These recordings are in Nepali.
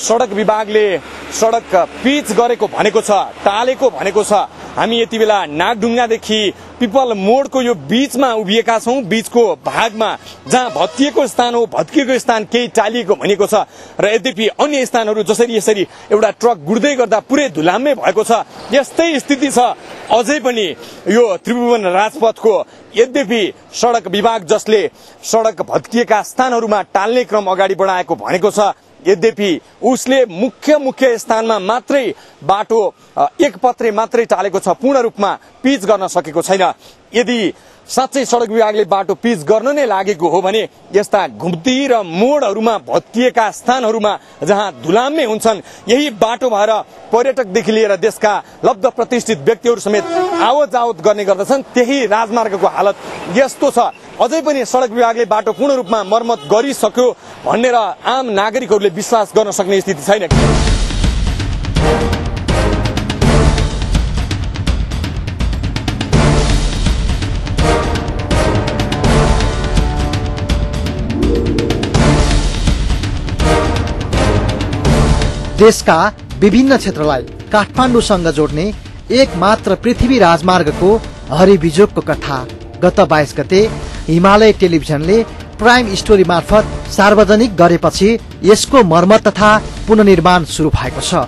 सडक विभागले सडक पिच गरेको भनेको छ टालेको भनेको छ। हामी यति बेला नागढुङ्गादेखि पिपल मोडको यो बीचमा उभिएका छौँ। बीचको भागमा जहाँ भत्किएको स्थान हो भत्किएको स्थान केही टालिएको भनेको छ। र यद्यपि अन्य स्थानहरू जसरी यसरी एउटा ट्रक गुड्दै गर्दा पुरै धुलाम्मै भएको छ यस्तै स्थिति छ। अझै पनि यो त्रिभुवन राजपथको यद्यपि सडक विभाग जसले सडक भत्किएका स्थानहरूमा टाल्ने क्रम अगाडि बढाएको भनेको छ। यद्यपि उसले मुख्य मुख्य स्थानमा मात्रै बाटो एक पत्रे मात्रै टालेको छ पूर्ण रूपमा पिच गर्न सकेको छैन। यदि साँच्चै सडक विभागले बाटो पिच गर्न नै लागेको हो भने यस्ता घुम्ती र मोडहरूमा भत्किएका स्थानहरूमा जहाँ धुलाम्मै हुन्छन् यही बाटो भएर पर्यटकदेखि लिएर देशका लब्ध प्रतिष्ठित व्यक्तिहरू समेत आवत जावत गर्ने गर्दछन् त्यही राजमार्गको हालत यस्तो छ। अझै पनि सडक विभागले बाटो पूर्ण रूपमा मर्मत गरिसक्यो भनेर आम नागरिकहरूले विश्वास गर्न सक्ने स्थिति छैन। देशका विभिन्न क्षेत्रलाई काठमाडौँसँग जोड्ने एक मात्र पृथ्वी राजमार्गको हरिबिजोगको कथा गत बाइस गते हिमालय टेलिभिजनले प्राइम स्टोरी मार्फत सार्वजनिक गरेपछि यसको मर्मत तथा पुननिर्माण शुरू भएको छ।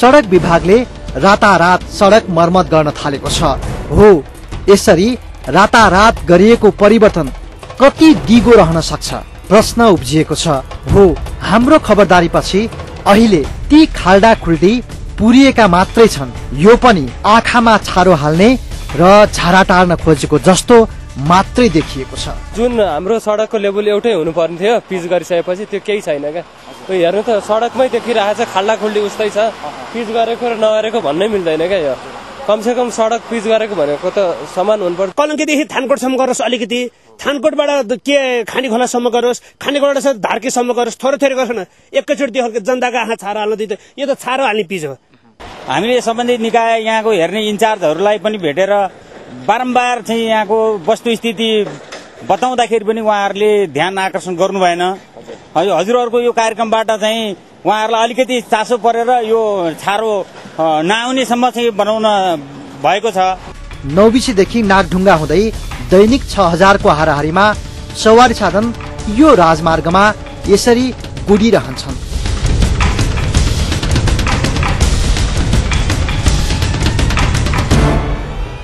सडक विभागले रातारात सडक मर्मत गर्न थालेको छ। हो यसरी रातारात गरिएको परिवर्तन कति दिगो रहन सक्छ? प्रश्न उब्जिएको छ। हो हाम्रो खबरदारीपछि अहिले ती खाल्डा खुल्डी पुरिएका मात्रै छन्। यो पनि आँखामा छारो हाल्ने र झारा टार्न खोजेको जस्तो मात्रै देखिएको छ। जुन हाम्रो सडकको लेभल एउटै हुनुपर्ने थियो पिच गरिसकेपछि त्यो केही छैन क्या। त्यो हेर्नु त सडकमै देखिरहेको छ खाल्डा खुल्डी उस्तै छ। पिच गरेको र नगरेको भन्नै मिल्दैन क्या यो। कमसे कम सडक पिच गरेको भनेको त समान हुनुपर्छ। कलङ्कीदेखि थानकोटसम्म गरोस् अलिकति। थानकोटबाट के खाने खोलासम्म गरोस् खाने खोलाबाट धार्केसम्म गरोस् थोरै थोरै गरोस् न। एकैचोटि देखाउने जनताको आँखा छारो हाल्नु दिँदैन यो त छारो हाल्ने पिज हो। हामीले सम्बन्धित निकाय यहाँको हेर्ने इन्चार्जहरूलाई पनि भेटेर बारम्बार चाहिँ यहाँको वस्तुस्थिति बताउँदाखेरि पनि उहाँहरूले ध्यान आकर्षण गर्नु भएन। हजुर हजुरहरूको यो कार्यक्रमबाट चाहिँ उहाँहरूलाई अलिकति चासो परेर यो छारो नआउनेसम्म चाहिँ बनाउन भएको छ। नौबिसीदेखि नागढुङ्गा हुँदै दैनिक छ हजारको हाराहारीमा सवारी साधन यो राजमार्गमा यसरी गुडिरहन्छन्।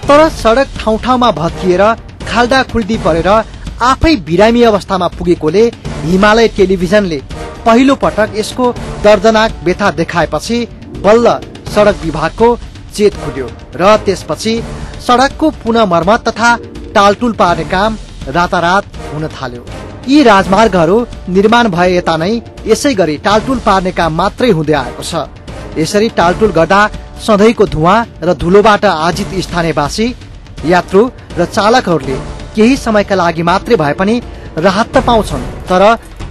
तर सडक ठाउँ ठाउँमा भत्किएर खाल्डा खुल्दी परेर आफै बिरामी अवस्थामा पुगेकोले हिमालय टेलिभिजनले पहिलो पटक यसको दर्दनाक व्यथा देखाएपछि बल्ल सडक विभागको चेत खुल्यो र त्यसपछि सडकको पुनः मर्मत तथा टालटुल पार्ने काम रातारात हुन थाल्यो। यी राजमार्गहरू निर्माण भए यता नै यसै गरी टालटुल पार्ने काम मात्रै हुँदै आएको छ। यसरी टालटुल गर्दा सधैँको धुवा र धुलोबाट आजित स्थानीयवासी यात्रु र चालकहरूले केही समयका लागि मात्रै भए पनि राहत त पाउँछन् तर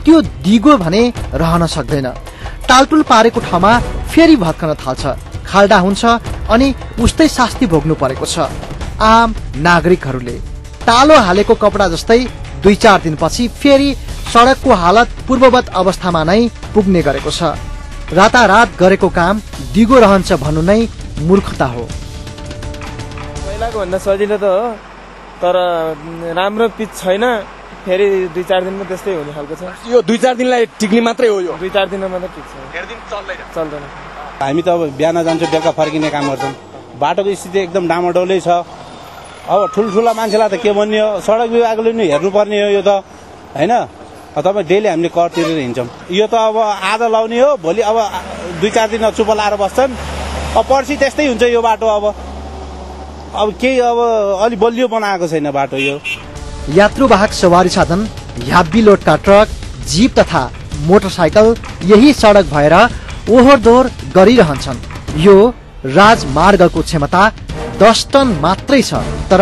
त्यो दिगो भने रहन सक्दैन। टालटुल पारेको ठाउँमा फेरि भत्कन थाल्छ खाल्डा हुन्छ अनि उस्तै शास्ति भोग्नु परेको छ। आम नागरिकहरूले तालो हालेको कपडा जस्तै दुई चार दिनपछि फेरि सडकको हालत पूर्ववत अवस्थामा नै पुग्ने गरेको छ। रातारात गरेको काम दिगो रहन्छ भन्नु नै मूर्खता हो। पहिलाको भन्दा सजिलो त हो तर राम्रो पिच छैन फेरि दुई चार दिनमा त्यस्तै हुने खालको छ। यो दुई चार दिनलाई टिक्ने मात्रै हो यो। दुई चार दिनमा मात्रै ठिक छ। चल्दैन। हामी त अब बिहान जान्छौँ बेलुका फर्किने काम गर्छौँ। बाटोको स्थिति एकदम डामाडौलै छ। अब ठुल्ठुला मान्छेलाई त के भन्ने हो? सडक विभागले नि हेर्नुपर्ने हो यो त होइन? तपाईँ डेली हामीले कर तिरेर हिँड्छौँ। यो त अब आज लाउने हो भोलि अब दुई चार दिन चुप लाएर बस्छन्। अब पर्सि त्यस्तै हुन्छ यो बाटो अब। अब केही अब अलिक बलियो बनाएको छैन बाटो यो। यात्रुवाहक सवारी साधन ह्याब्बी लोडका ट्रक जीप तथा मोटरसाइकल यही सडक भएर ओहोर दोहोर गरिरहन्छन्। यो राजमार्गको क्षमता दस टन मात्रै छ तर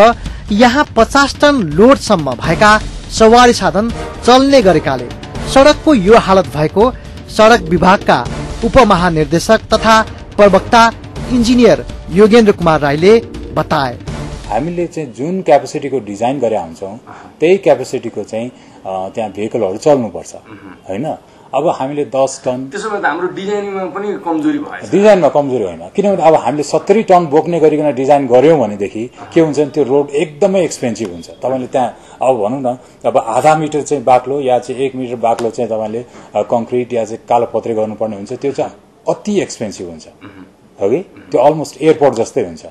यहाँ पचास टन लोडसम्म भएका सवारी साधन चल्ने गरेकाले सडकको यो हालत भएको सडक विभागका उपमहानिर्देशक तथा प्रवक्ता इन्जिनियर योगेन्द्र कुमार राईले बताए। हामीले चाहिँ जुन क्यापेसिटीको डिजाइन गरे हुन्छौँ त्यही क्यापेसिटीको चाहिँ त्यहाँ भेहिकलहरू चल्नुपर्छ। होइन? अब हामीले दस टन त्यसो भए हाम्रो डिजाइनिङमा पनि कमजोरी भएछ। डिजाइनमा कमजोरी होइन। किनभने अब हामीले सत्तरी टन बोक्ने गरिकन डिजाइन गऱ्यौँ भनेदेखि के हुन्छ भने त्यो रोड एकदमै एक्सपेन्सिभ हुन्छ। तपाईँले त्यहाँ अब भनौँ न अब आधा मिटर चाहिँ बाक्लो या चाहिँ एक मिटर बाक्लो चाहिँ तपाईँले कङ्क्रिट या चाहिँ कालो पत्रे गर्नुपर्ने हुन्छ त्यो चाहिँ अति एक्सपेन्सिभ हुन्छ। हो कि? त्यो अलमोस्ट एयरपोर्ट जस्तै हुन्छ।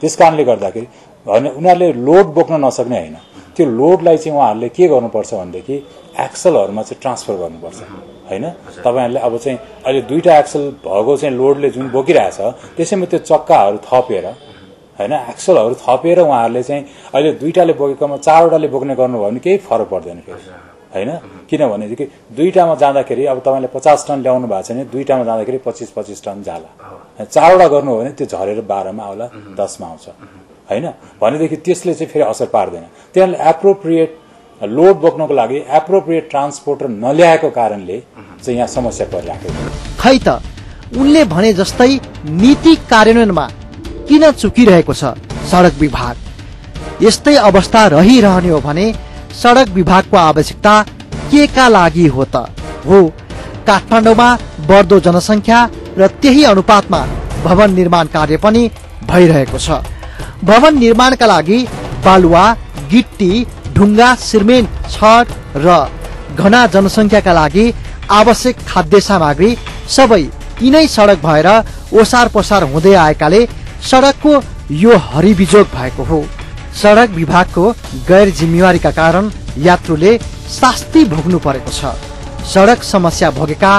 त्यस कारणले गर्दाखेरि होइन उनीहरूले लोड बोक्न नसक्ने होइन। त्यो लोडलाई चाहिँ उहाँहरूले के गर्नुपर्छ भनेदेखि एक्सलहरूमा चाहिँ ट्रान्सफर गर्नुपर्छ। होइन? तपाईँहरूले अब चाहिँ अहिले दुईवटा एक्सल भएको चाहिँ लोडले जुन बोकिरहेछ त्यसैमा त्यो चक्काहरू थपेर होइन? एक्सलहरू थपेर उहाँहरूले चाहिँ अहिले दुईटाले बोकेकोमा चारवटाले बोक्ने गर्नुभयो भने केही फरक पर्दैन फेरि होइन? किनभनेदेखि दुईटामा जाँदाखेरि अब तपाईँले पचास टन ल्याउनु भएको छ भने दुईटामा जाँदाखेरि पच्चिस पच्चिस टन जाला। चारवटा गर्नु हो भने त्यो झरेर बाह्रमा आउला दसमा आउँछ होइन? भनेदेखि त्यसले चाहिँ फेरि असर पार्दैन। त्यहाँले एप्रोप्रिएट लोड बोक्नको लागि एप्रोप्रिएट ट्रान्सपोर्टर नल्याएको कारणले चाहिँ यहाँ समस्या परिराखेको छ। खै त उनले भने जस्तै नीति कार्यान्वयनमा किन चुकिरहेको छ सडक विभाग? यस्तै अवस्था रहिरहने हो भने सडक विभागको आवश्यकता के का लागि हो त? हो काठमाडौँमा बढ्दो जनसङ्ख्या र त्यही अनुपातमा भवन निर्माण कार्य पनि भइरहेको छ। भवन निर्माणका लागि बालुवा गिट्टी ढुङ्गा सिमेन्ट छड र घना जनसङ्ख्याका लागि आवश्यक खाद्य सामग्री सबै यिनै सडक भएर ओसार पसार हुँदै आएकाले सडकको यो हरिबिजोग भएको हो। सडक विभागको गैर जिम्मेवारीका कारण यात्रुले शास्ति भोग्नु परेको छ। सडक समस्या भोगेका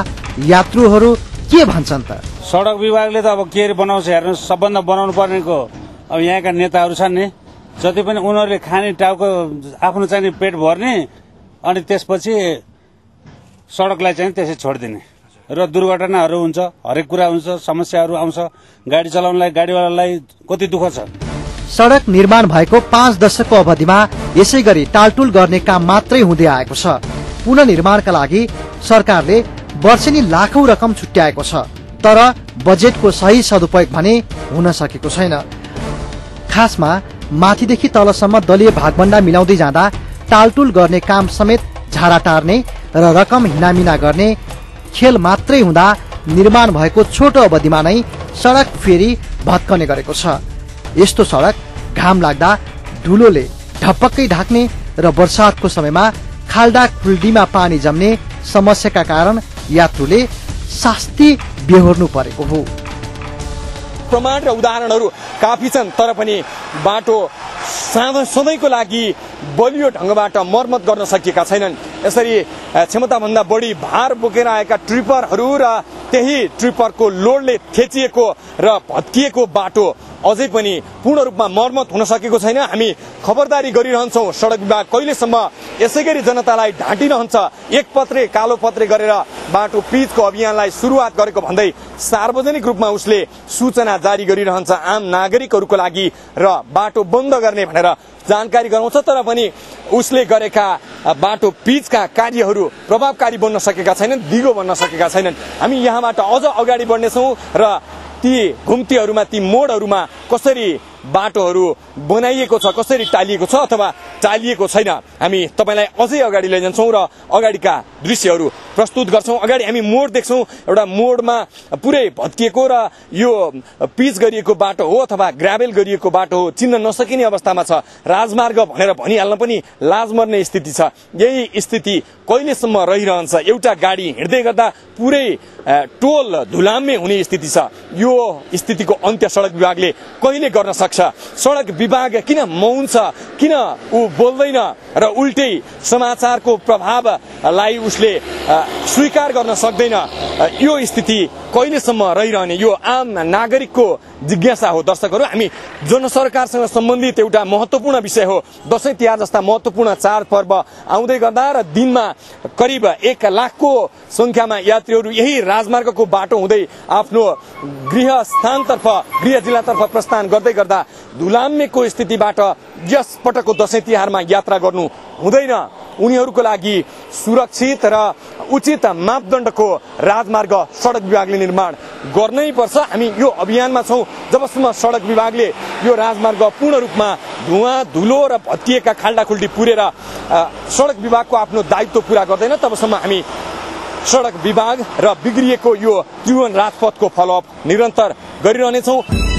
यात्रुहरू के भन्छन् त? सडक विभागले त अब के बनाउँछ हेर्नुहोस् सबभन्दा बनाउनु पर्नेको अब यहाँका नेताहरू छन् नि? जति पनि उनीहरूले खाने टाउको आफ्नो चाहिँ पेट भर्ने अनि त्यसपछि सडकलाई चाहिँ त्यसै छोडिदिने। र दुर्घटनाहरू हुन्छ हरेक कुरा हुन्छ समस्याहरू आउँछ गाडी चलाउनलाई गाडीवालालाई कति दुःख छ। सडक निर्माण भएको पाँच दशकको अवधिमा यसै गरी टालटुल गर्ने काम मात्रै हुँदै आएको छ। पुननिर्माणका लागि सरकारले वर्षेनी लाखौं रकम छुट्याएको छ तर बजेटको सही सदुपयोग भने हुन सकेको छैन। खासमा माथिदेखि तलसम्म दलीय भागभण्डा मिलाउँदै जाँदा टालटुल गर्ने काम समेत झारा टार्ने र रकम हिनामिना गर्ने खेल मात्रै हुँदा निर्माण भएको छोटो अवधिमा नै सडक फेरि भत्कने गरेको छ। यस्तो सडक घाम लाग्दा धुलोले ढपक्कै ढाक्ने र वर्षातको समयमा खाल्डा खुल्डीमा पानी जम्ने समस्याका कारण यात्रुले शास्ति बेहोर्नु परेको हो। प्रमाण र उदाहरणहरू काफी छन् तर पनि बाटो साधा सधैँको लागि बलियो ढङ्गबाट मर्मत गर्न सकिएका छैनन्। यसरी क्षमताभन्दा बढी भार बोकेर आएका ट्रिपरहरू र त्यही ट्रिपरको लोडले थेचिएको र भत्किएको बाटो अझै पनि पूर्ण रूपमा मर्मत हुन सकेको छैन। हामी खबरदारी गरिरहन्छौँ। सडक विभाग कहिलेसम्म यसै गरी जनतालाई ढाँटिरहन्छ एक पत्रे कालो पत्रे गरेर बाटो पिचको अभियानलाई सुरुवात गरेको भन्दै सार्वजनिक रूपमा उसले सूचना जारी गरिरहन्छ आम नागरिकहरूको लागि र बाटो बन्द गर्ने भनेर जानकारी गराउँछ। तर पनि उसले गरेका बाटो पिचका कार्यहरू प्रभावकारी बन्न सकेका छैनन् दिगो बन्न सकेका छैनन्। हामी यहाँबाट अझ अगाडि बढ्नेछौँ र ती घुम्तीहरूमा ती मोडहरूमा कसरी बाटोहरू बनाइएको छ कसरी टालिएको छ अथवा टालिएको छैन? हामी तपाईँलाई अझै अगाडि लैजान्छौँ र अगाडिका दृश्यहरू प्रस्तुत गर्छौँ। अगाडि हामी मोड देख्छौँ। एउटा मोडमा पुरै भत्किएको र यो पिच गरिएको बाटो हो अथवा ग्राभेल गरिएको बाटो हो चिन्न नसकिने अवस्थामा छ। राजमार्ग भनेर भनिहाल्न पनि लाज मर्ने स्थिति छ। यही स्थिति कहिलेसम्म रहिरहन्छ? एउटा गाडी हिँड्दै गर्दा पुरै टोल धुलाम्मे हुने स्थिति छ। यो स्थितिको अन्त्य सडक विभागले कहिले गर्न सक्छ? सडक विभाग किन मौन छ किन ऊ बोल्दैन? र उल्टै समाचारको प्रभावलाई उसले स्वीकार गर्न सक्दैन। यो स्थिति कहिलेसम्म रहिरहने यो आम नागरिकको जिज्ञासा हो दर्शकहरू? हामी जनसरकारसँग सम्बन्धित एउटा महत्वपूर्ण विषय हो। दसैँ तिहार जस्ता महत्वपूर्ण चाड पर्व आउँदै गर्दा र दिनमा करिब एक लाखको संख्यामा यात्रीहरू यही राजमार्गको बाटो हुँदै आफ्नो गृह स्थानतर्फ गृह जिल्लातर्फ प्रस्थान गर्दै गर्दा धुलाम्मेको स्थितिबाट यस पटकको दसैँ तिहारमा यात्रा गर्नु हुँदैन। उनीहरूको लागि सुरक्षित र उचित मापदण्डको राजमार्ग सडक विभागले निर्माण गर्नै पर्छ। हामी यो अभियानमा छौँ। जबसम्म सडक विभागले यो राजमार्ग पूर्ण रूपमा धुवा धुलो र भत्किएका खाल्डाखुल्डी पुरेर सडक विभागको आफ्नो दायित्व पुरा गर्दैन तबसम्म हामी सडक विभाग र बिग्रिएको यो त्रिभुवन राजपथको फलोअप निरन्तर गरिरहनेछौँ।